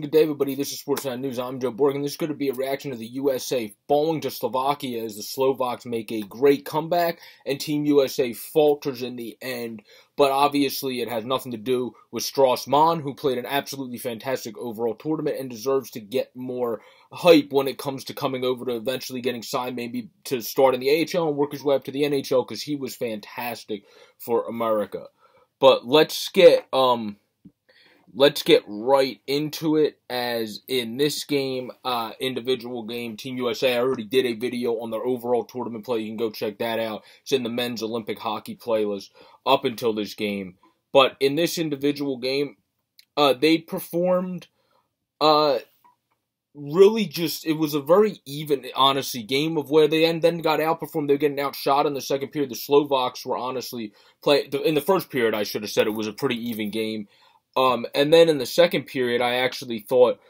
Good day, everybody. This is Sportsnet News. I'm Joe Borg, and this is going to be a reaction to the USA falling to Slovakia as the Slovaks make a great comeback and Team USA falters in the end. But obviously, it has nothing to do with Strauss Mann who played an absolutely fantastic overall tournament and deserves to get more hype when it comes to coming over to eventually getting signed, maybe to start in the AHL and work his way up to the NHL because he was fantastic for America. But let's get um let's get right into it. As in this game uh, individual game team usa i already did a video on their overall tournament play. You can go check that out. It's in the men's olympic hockey playlist up until this game. But in this individual game uh, they performed uh, really just it was a very even honestly game of where they end, then got outperformed. They're getting outshot in the second period. The slovaks were honestly play in the first period i should have said it was a pretty even game um, and then in the second period, I actually thought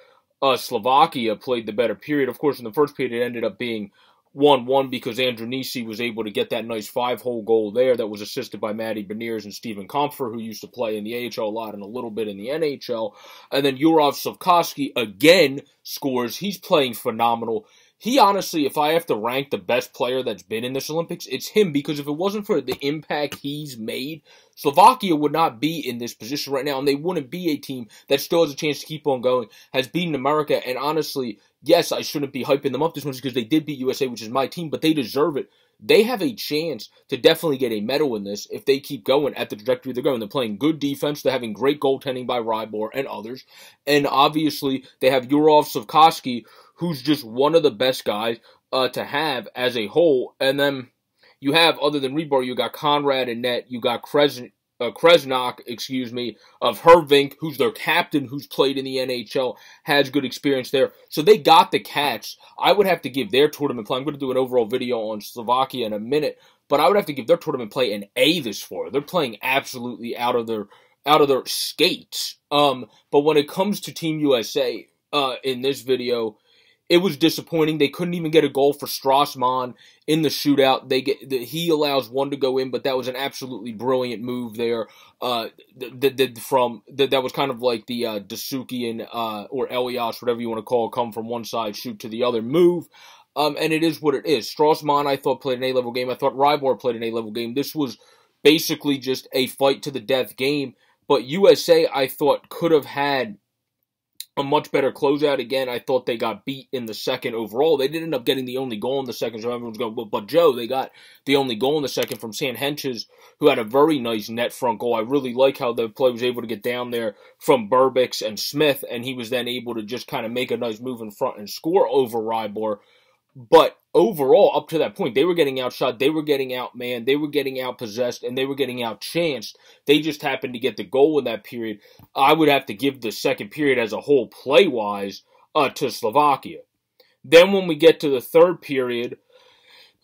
uh, Slovakia played the better period. Of course, in the first period, it ended up being 1 1 because Andrew Nisi was able to get that nice five hole goal there that was assisted by Matty Beniers and Steven Kampfer, who used to play in the AHL a lot and a little bit in the NHL. And then Juraj Slafkovsky again scores. He's playing phenomenal he honestly, if I have to rank the best player that's been in this Olympics, it's him because if it wasn't for the impact he's made, Slovakia would not be in this position right now, and they wouldn't be a team that still has a chance to keep on going, has beaten America, and honestly, yes, I shouldn't be hyping them up this much because they did beat USA, which is my team, but they deserve it. They have a chance to definitely get a medal in this if they keep going at the trajectory they're going. They're playing good defense. They're having great goaltending by Rybar and others. And obviously, they have Juraj Slafkovsky, who's just one of the best guys uh, to have as a whole. And then you have, other than Rybar, you got Conrad and Net, you got Kres- uh, Kresnak, excuse me, of Hervink, who's their captain, who's played in the NHL, has good experience there. So they got the catch. I would have to give their tournament play. I'm going to do an overall video on Slovakia in a minute, but I would have to give their tournament play an A this for. They're playing absolutely out of their out of their skates. Um, but when it comes to Team USA, uh, in this video, it was disappointing. They couldn't even get a goal for Strauss Mann in the shootout. They get the, he allows one to go in, but that was an absolutely brilliant move there. Uh, the, the, from that was kind of like the uh, Datsyuk and uh, or Elias, whatever you want to call it, come from one side, shoot to the other, move. Um, and it is what it is. Strauss Mann I thought played an A level game. I thought Rybar played an A level game. This was basically just a fight to the death game. But USA, I thought could have had a much better closeout. Again, I thought they got beat in the second overall. They did end up getting the only goal in the second, so everyone's going, but, Joe, they got the only goal in the second from Sam Hentges, who had a very nice net front goal. I really like how the play was able to get down there from Burbix and Smith, and he was then able to just kind of make a nice move in front and score over Rybar. But overall, up to that point, they were getting outshot, they were getting out man, they were getting out possessed, and they were getting out chanced. They just happened to get the goal in that period. I would have to give the second period as a whole, play wise, uh, to Slovakia. Then when we get to the third period,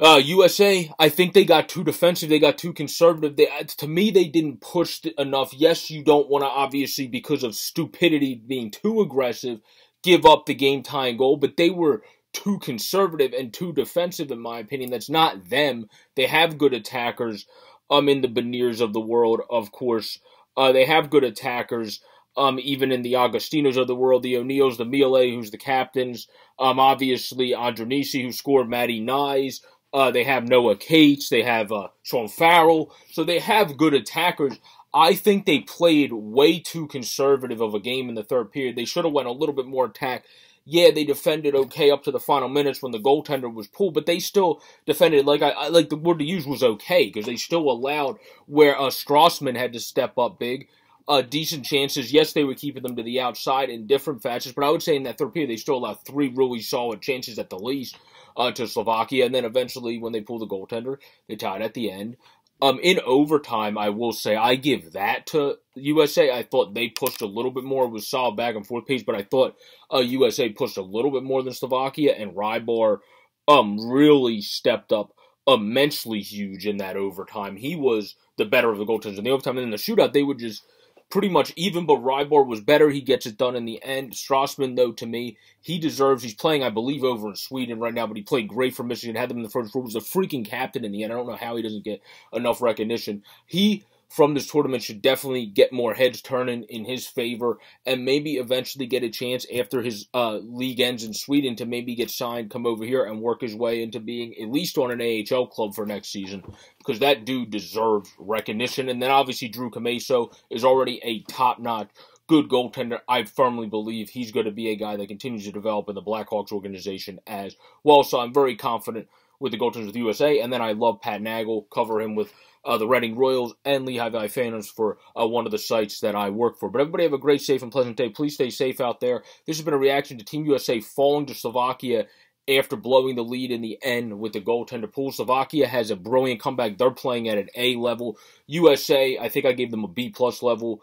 uh, USA, I think they got too defensive. They got too conservative. They, to me, they didn't push enough. Yes, you don't want to, obviously, because of stupidity being too aggressive, give up the game tying goal, but they were too conservative and too defensive, in my opinion. That's not them. They have good attackers. Um, in the Beniers of the world, of course. Uh, they have good attackers. Um, even in the Agostinos of the world, the O'Neills, the Miele, who's the captains. Um, obviously Andronisi, who scored Matty Knies. Uh, they have Noah Cates. They have uh, Sean Farrell. So they have good attackers. I think they played way too conservative of a game in the third period. They should have went a little bit more attack yeah, they defended okay up to the final minutes when the goaltender was pulled, but they still defended like I, I like the word to use was okay because they still allowed where uh, Strauss Mann had to step up big. Uh, decent chances. Yes, they were keeping them to the outside in different fashions, but I would say in that third period they still allowed three really solid chances at the least uh, to Slovakia, and then eventually when they pulled the goaltender, they tied at the end. Um, in overtime, I will say I give that to USA. I thought they pushed a little bit more. It was solid back and forth pace, but I thought uh, USA pushed a little bit more than Slovakia, and Rybar um really stepped up immensely huge in that overtime. He was the better of the goaltenders in the overtime, and in the shootout, they would just pretty much even, but Rybar was better. He gets it done in the end. Strauss Mann, though, to me, he deserves. He's playing, I believe, over in Sweden right now, but he played great for Michigan. Had them in the first row. Was a freaking captain in the end. I don't know how he doesn't get enough recognition. He from this tournament should definitely get more heads turning in his favor and maybe eventually get a chance after his uh, league ends in Sweden to maybe get signed, come over here and work his way into being at least on an AHL club for next season because that dude deserves recognition. And then obviously Drew Commesso is already a top notch good goaltender. I firmly believe he's going to be a guy that continues to develop in the Blackhawks organization as well. So I'm very confident with the goaltenders of the USA. And then I love Pat Nagle, cover him with uh, the Reading Royals and Lehigh Valley Phantoms for uh, one of the sites that I work for. But everybody have a great, safe, and pleasant day. Please stay safe out there. This has been a reaction to Team USA falling to Slovakia after blowing the lead in the end with the goaltender pool. Slovakia has a brilliant comeback. They're playing at an A level. USA, I think I gave them a B plus level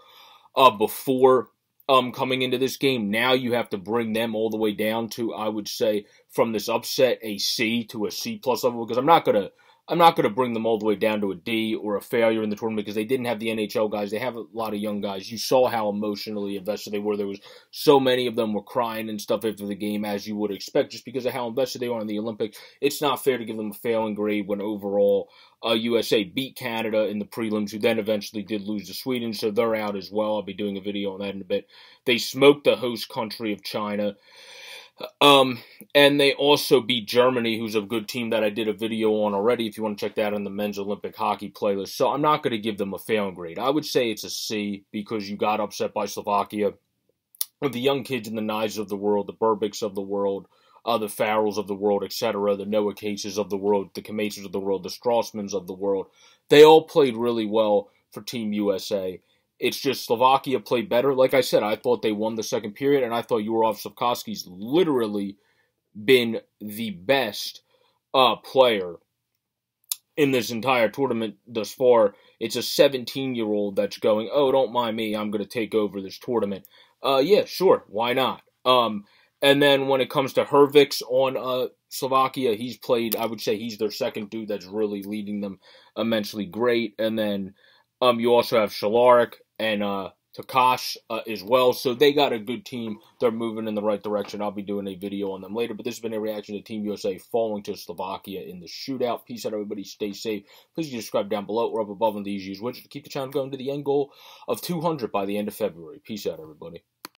uh, before um, coming into this game. Now you have to bring them all the way down to, I would say, from this upset, a C to a C plus level because I'm not gonna I'm not going to bring them all the way down to a D or a failure in the tournament because they didn't have the NHL guys. They have a lot of young guys. You saw how emotionally invested they were. There was so many of them were crying and stuff after the game, as you would expect, just because of how invested they are in the Olympics. It's not fair to give them a failing grade when overall uh, USA beat Canada in the prelims, who then eventually did lose to Sweden, so they're out as well. I'll be doing a video on that in a bit. They smoked the host country of China. Um, and they also beat Germany, who's a good team that I did a video on already. If you want to check that on the men's Olympic hockey playlist, so I'm not going to give them a failing grade. I would say it's a C because you got upset by Slovakia. The young kids in the Knives of the world, the Burbicks of the world, uh, the Farrells of the world, etc., the Noah Cates of the world, the Kamases of the world, the Strassmans of the world, they all played really well for Team USA. It's just Slovakia played better. Like I said, I thought they won the second period, and I thought Juraj Slafkovsky's literally been the best uh, player in this entire tournament thus far. It's a 17 year old that's going, oh, don't mind me, I'm going to take over this tournament. Uh, yeah, sure, why not? Um, and then when it comes to Hervics on uh, Slovakia, he's played, I would say he's their second dude that's really leading them immensely great. And then um, you also have Cehlarik and uh, Tokash uh, as well. So they got a good team. They're moving in the right direction. I'll be doing a video on them later. But this has been a reaction to Team USA falling to Slovakia in the shootout. Peace out, everybody. Stay safe. Please subscribe down below or up above on these widgets to keep the channel going to the end goal of 200 by the end of February. Peace out, everybody.